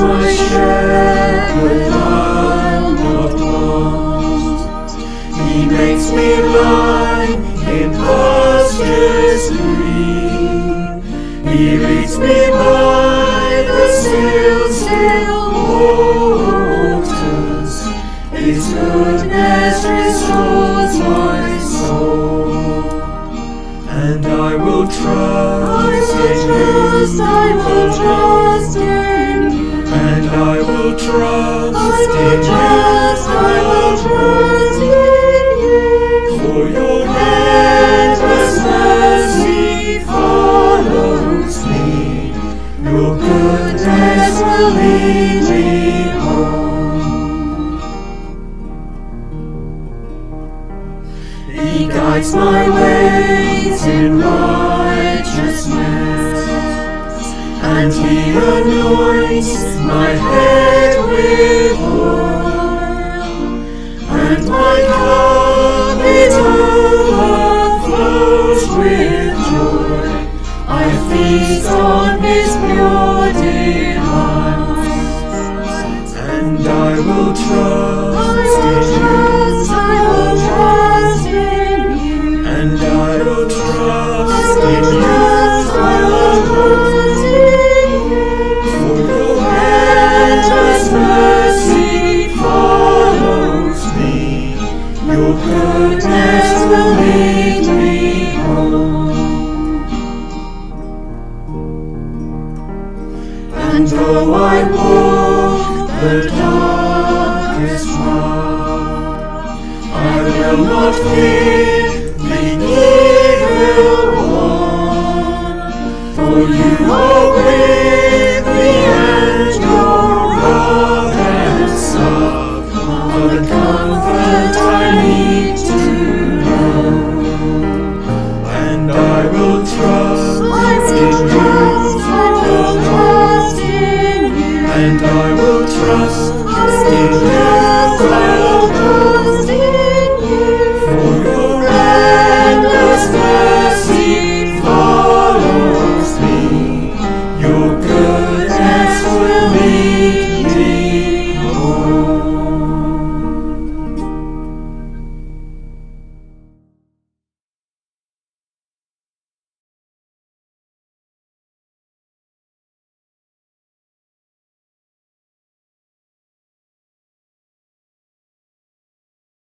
My shepherd, want. He makes me lie in pastures green. He leads me by the still, still waters. His goodness restores my soul. And I will trust in trust, I will trust trust in trust, I will trust in you. For your endless mercy follows me. Your goodness will lead me home. He guides my ways in righteousness, and He anoints my head with oil, and my cup it overflows with joy. I feast on His pure and I will trust in And though I walk the darkest path, I will not fear the evil one. For you are with me and your rod and staff are the and I will trust in you alone.